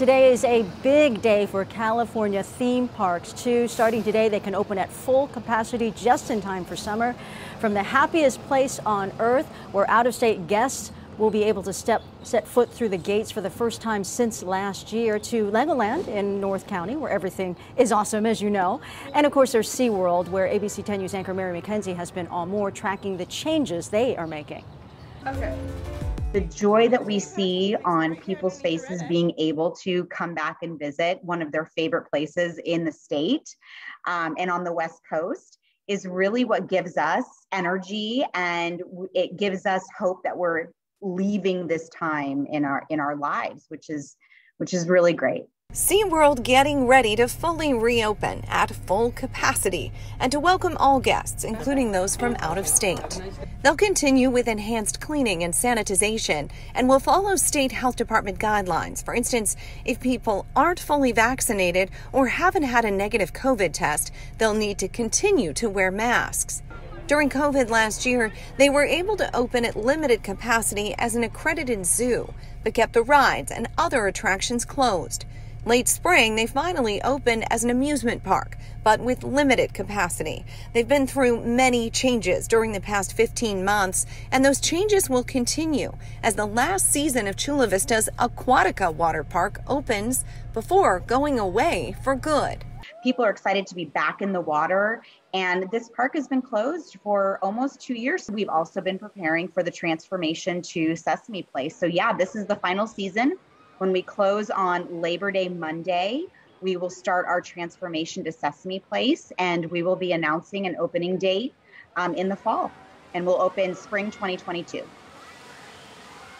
Today is a big day for California theme parks, too. Starting today, they can open at full capacity just in time for summer. From the happiest place on earth, where out of state guests will be able to step set foot through the gates for the first time since last year to Legoland in North County, where everything is awesome, as you know. And of course, there's SeaWorld, where ABC 10 News anchor Mary McKenzie has been on more tracking the changes they are making. Okay the joy that we see on people's faces being able to come back and visit one of their favorite places in the state um, and on the West Coast is really what gives us energy and it gives us hope that we're leaving this time in our in our lives which is which is really great SeaWorld getting ready to fully reopen at full capacity and to welcome all guests, including those from out of state. They'll continue with enhanced cleaning and sanitization and will follow state health department guidelines. For instance, if people aren't fully vaccinated or haven't had a negative COVID test, they'll need to continue to wear masks. During COVID last year, they were able to open at limited capacity as an accredited zoo, but kept the rides and other attractions closed. Late spring, they finally opened as an amusement park, but with limited capacity. They've been through many changes during the past 15 months, and those changes will continue as the last season of Chula Vista's Aquatica water park opens before going away for good. People are excited to be back in the water, and this park has been closed for almost two years. We've also been preparing for the transformation to Sesame Place. So, yeah, this is the final season when we close on Labor Day Monday, we will start our transformation to Sesame Place and we will be announcing an opening date um, in the fall and we'll open spring 2022.